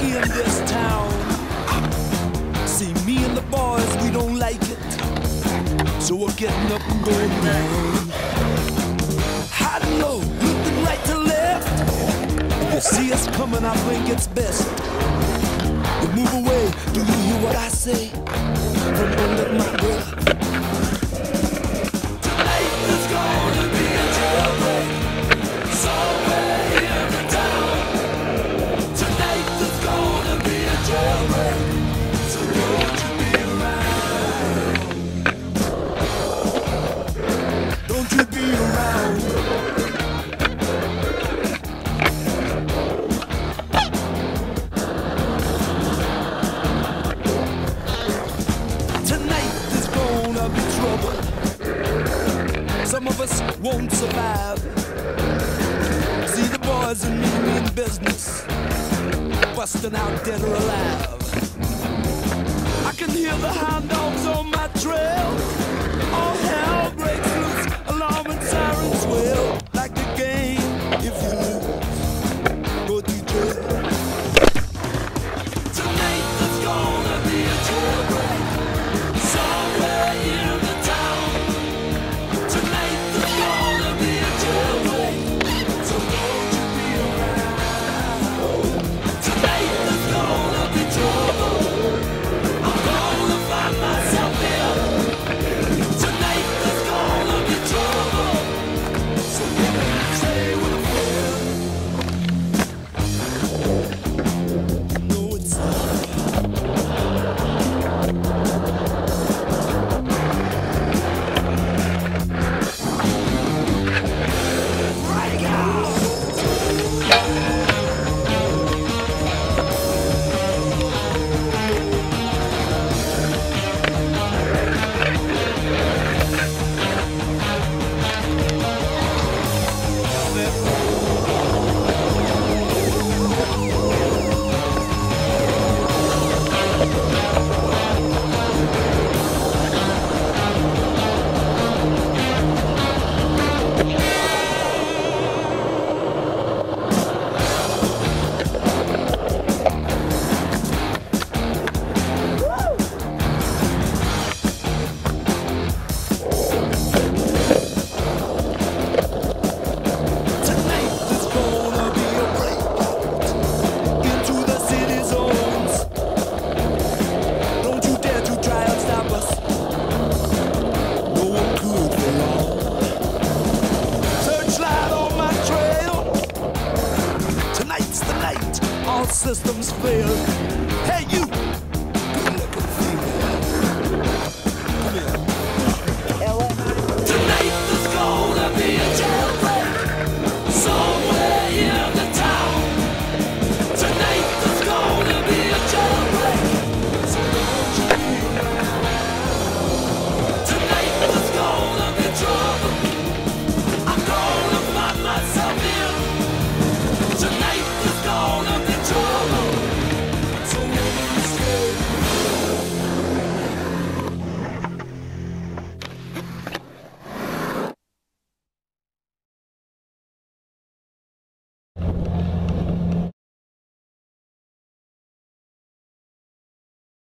in this town. See, me and the boys, we don't like it. So we're getting up and going down. High to low, looking right to left. If you see us coming, I think it's best. You move away, do you hear what I say? From under my breath. Some of us won't survive. See the boys and me in business, busting out dead or alive. I can hear the hound dogs on my trail. All hell breaks loose, alarm and sirens wail. Like the game, if you lose, systems fail.